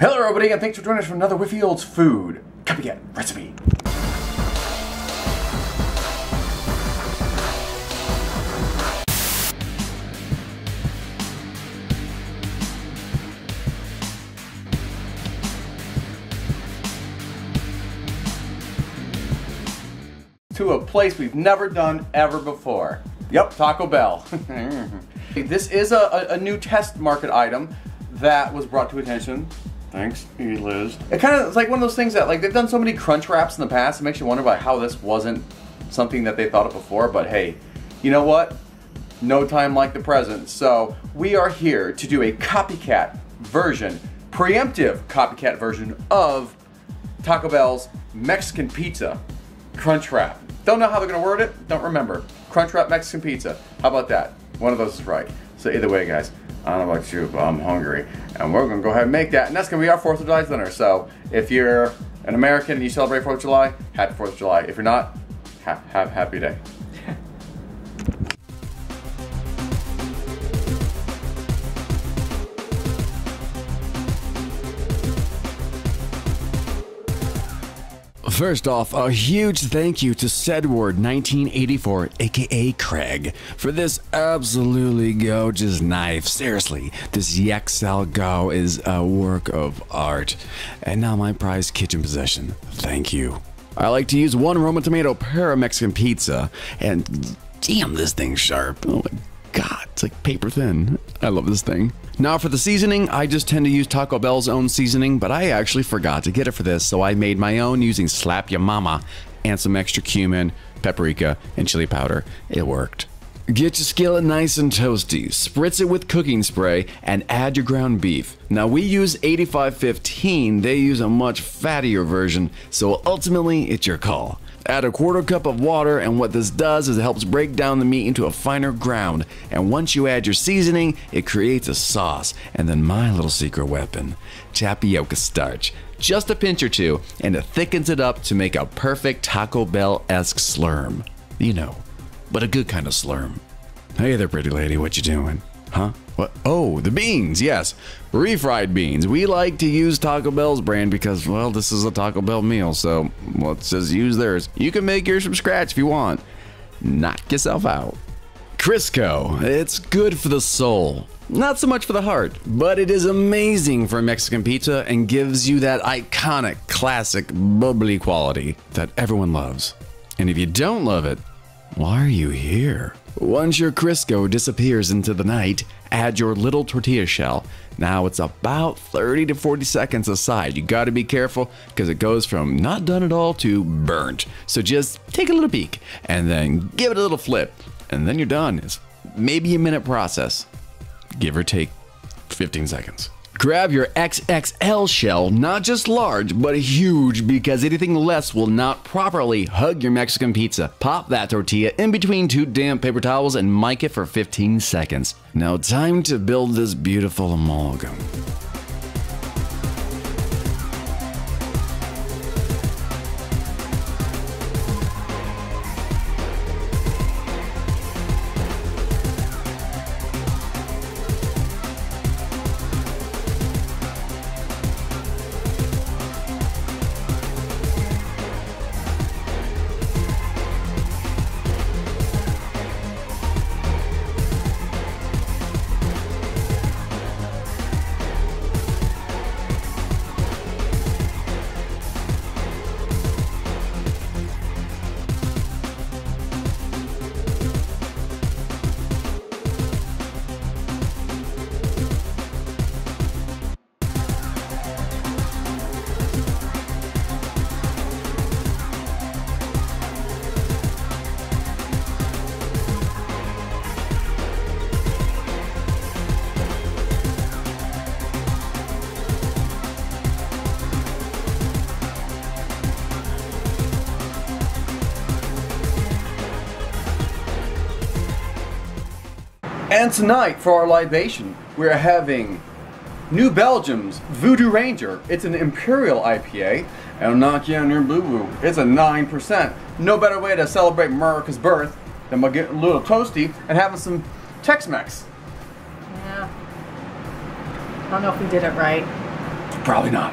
Hello everybody and thanks for joining us for another Whitfield's Food Copycat Recipe. To a place we've never done ever before. Yep, Taco Bell. this is a, a, a new test market item that was brought to attention Thanks, Liz. It kind of it's like one of those things that like they've done so many crunch wraps in the past. It makes you wonder about how this wasn't something that they thought of before. But hey, you know what? No time like the present. So we are here to do a copycat version, preemptive copycat version of Taco Bell's Mexican pizza crunch wrap. Don't know how they're gonna word it. Don't remember. Crunch wrap Mexican pizza. How about that? One of those is right. So either way, guys. I don't know about you, but I'm hungry. And we're gonna go ahead and make that. And that's gonna be our 4th of July dinner. So if you're an American and you celebrate 4th of July, happy 4th of July. If you're not, ha have happy day. First off, a huge thank you to Sedward1984, aka Craig, for this absolutely gorgeous knife. Seriously, this Yaxell Gou is a work of art. And now my prized kitchen possession. Thank you. I like to use one Roma tomato per Mexican pizza, and damn, this thing's sharp. Oh my god, it's like paper thin. I love this thing. Now for the seasoning, I just tend to use Taco Bell's own seasoning, but I actually forgot to get it for this, so I made my own using Slap Ya Mama and some extra cumin, paprika, and chili powder. It worked. Get your skillet nice and toasty, spritz it with cooking spray, and add your ground beef. Now we use 8515, they use a much fattier version, so ultimately it's your call. Add a quarter cup of water, and what this does is it helps break down the meat into a finer ground. And once you add your seasoning, it creates a sauce. And then my little secret weapon tapioca starch. Just a pinch or two, and it thickens it up to make a perfect Taco Bell esque slurm. You know, but a good kind of slurm. Hey there, pretty lady, what you doing? Huh? What? Oh, the beans, yes. Refried beans. We like to use Taco Bell's brand because, well, this is a Taco Bell meal, so let's just use theirs. You can make yours from scratch if you want. Knock yourself out. Crisco. It's good for the soul. Not so much for the heart, but it is amazing for Mexican pizza and gives you that iconic, classic, bubbly quality that everyone loves. And if you don't love it, why are you here? Once your Crisco disappears into the night, add your little tortilla shell. Now it's about 30 to 40 seconds aside. You gotta be careful because it goes from not done at all to burnt. So just take a little peek and then give it a little flip, and then you're done. It's maybe a minute process, give or take 15 seconds. Grab your XXL shell, not just large, but huge, because anything less will not properly hug your Mexican pizza. Pop that tortilla in between two damp paper towels and mic it for 15 seconds. Now, time to build this beautiful amalgam. And tonight, for our libation, we're having New Belgium's Voodoo Ranger. It's an Imperial IPA. And I'll knock you on your boo-boo. It's a 9%. No better way to celebrate America's birth than by getting a little toasty and having some Tex-Mex. Yeah. I don't know if we did it right. Probably not.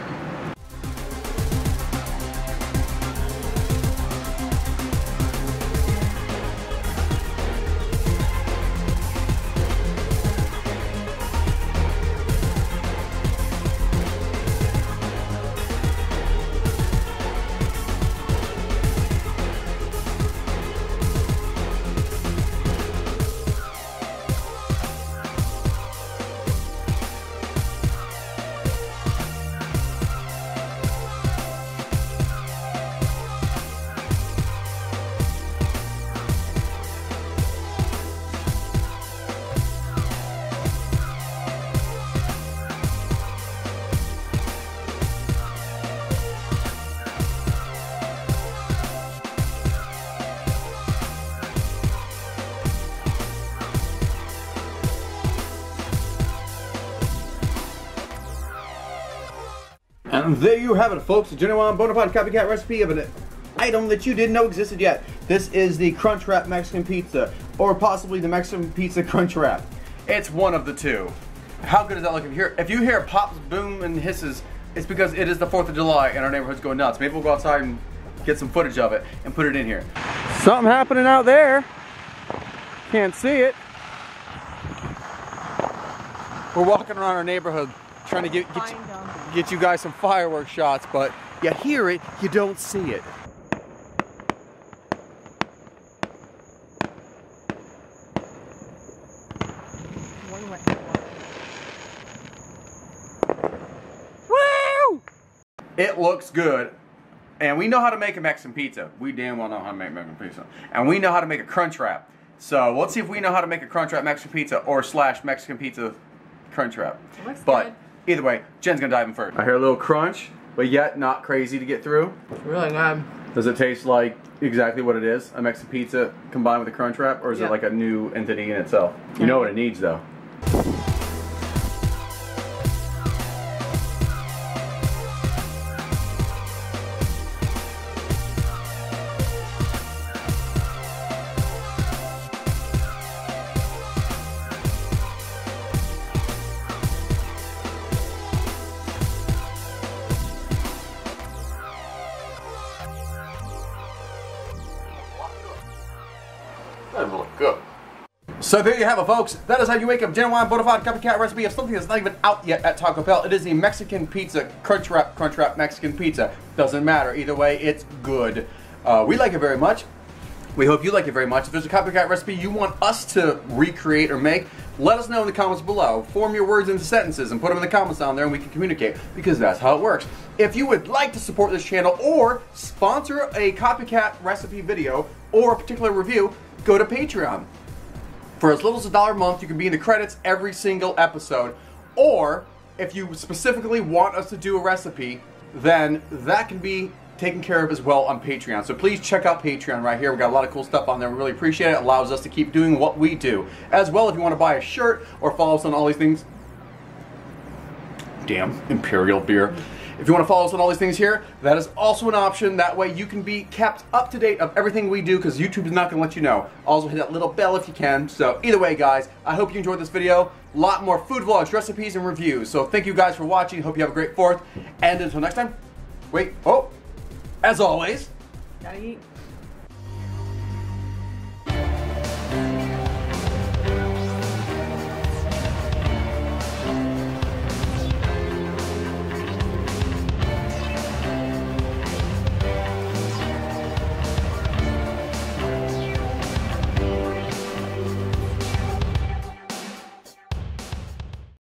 And there you have it, folks. A genuine bonafide copycat recipe of an item that you didn't know existed yet. This is the Crunchwrap Mexican Pizza, or possibly the Mexican Pizza Crunchwrap. It's one of the two. How good does that look? If you hear, if you hear pops, boom, and hisses, it's because it is the 4th of July and our neighborhood's going nuts. Maybe we'll go outside and get some footage of it and put it in here. Something happening out there. Can't see it. We're walking around our neighborhood trying to get, get, get you guys some fireworks shots, but you hear it, you don't see it. Woo! It looks good. And we know how to make a Mexican pizza. We damn well know how to make Mexican pizza. And we know how to make a crunch wrap. So let's see if we know how to make a crunch wrap Mexican pizza or slash Mexican pizza crunch wrap. Looks but good. Either way, Jenn's gonna dive in first. I hear a little crunch, but yet not crazy to get through. Really good. Does it taste like exactly what it is? A Mexican pizza combined with a crunch wrap, or is Yeah. it like a new entity in itself? You know what it needs though. So there you have it, folks. That is how you make up genuine bona fide copycat recipe of something that's not even out yet at Taco Bell. It is a Mexican pizza, crunch wrap, crunch wrap Mexican pizza. Doesn't matter. Either way, it's good. Uh, we like it very much. We hope you like it very much. If there's a copycat recipe you want us to recreate or make, let us know in the comments below. Form your words into sentences and put them in the comments down there and we can communicate because that's how it works. If you would like to support this channel or sponsor a copycat recipe video or a particular review, go to Patreon. For as little as a dollar a month, you can be in the credits every single episode. Or if you specifically want us to do a recipe, then that can be taken care of as well on Patreon. So please check out Patreon right here. We got a lot of cool stuff on there. We really appreciate it. It allows us to keep doing what we do. As well, if you want to buy a shirt or follow us on all these things, damn imperial beer if you want to follow us on all these things here that is also an option. That way you can be kept up to date of everything we do because youtube is not going to let you know. Also hit that little bell if you can. So either way guys i hope you enjoyed this video. A lot more food vlogs recipes and reviews. So thank you guys for watching. Hope you have a great fourth. And until next time wait oh as always. Gotta eat.